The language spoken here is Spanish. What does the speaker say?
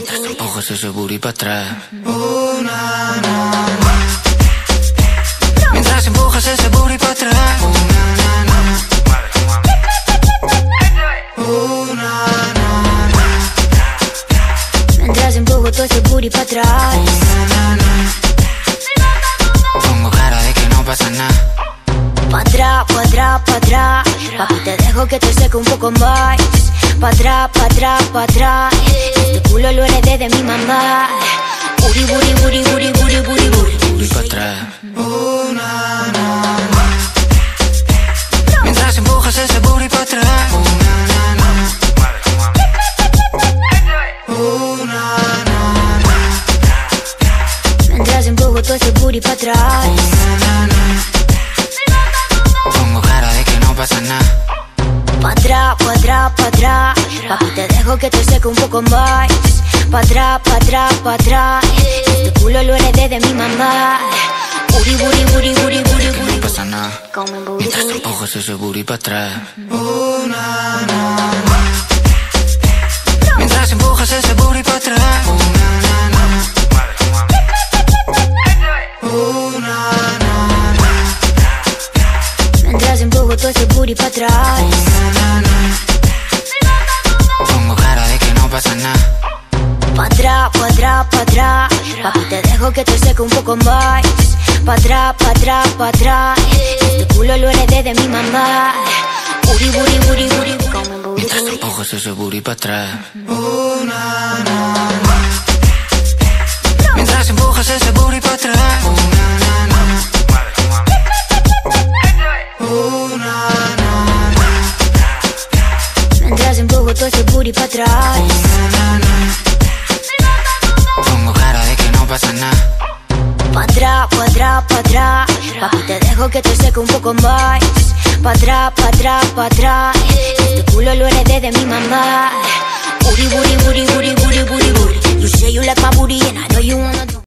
Mientras empujas ese booty para atrás. Mientras empujas ese booty para atrás. Mientras empujo todo ese booty para atrás. Pongo cara de que no pasa nada. Pa' atrás, pa' atrás, pa' atrás. Papi, te dejo que te seque un poco más. Pa' atrás, pa' atrás, pa' atrás. Este culo lo heredé de mi mamá. Booty, booty, booty, booty, booty, booty, booty. Booty para atrás. Mientras empujas ese booty para atrás. Mientras empujo todo ese booty pa' atrás. Pongo pa' atrás, pa' atrás. Papi, te dejo que te seque un poco más. Pa' atrás, pa' atrás, pa' atrás. Este culo lo heredé de mi mamá. Booty, booty, booty, booty, Que booty. no pasa nada. Mientras booty. empujas ese booty para atrás. Mientras empujas ese booty para atrás. Empujo todo ese booty pa' atrás. Pongo cara de que no pasa nada. Pa' atrás, pa' atrás, pa' atrás. Papi, te dejo que te seque un poco más. Pa' atrás, pa' atrás, pa' atrás. Este culo lo heredé de mi mamá. Booty, booty, booty, booty. Come booty, Mientras booty. empujas ese booty para atrás. Mientras empujas ese booty para atrás. Empujo todo ese booty pa' atrás. Pongo cara de que no pasa nada. Pa' atrás, pa' atrás, pa' atrás. Papi, te dejo que te seque un poco más. Pa' atrás, pa' atrás, pa' atrás. Este culo lo heredé de mi mamá. Booty, booty, booty, booty, booty, booty, booty. You say you like my booty and I know you wanna